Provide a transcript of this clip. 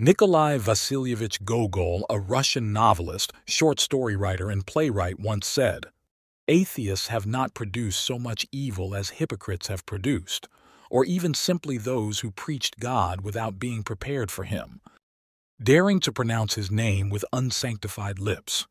Nikolai Vasilievich Gogol, a Russian novelist, short story writer, and playwright, once said, Atheists have not produced so much evil as hypocrites have produced, or even simply those who preached God without being prepared for him, daring to pronounce his name with unsanctified lips.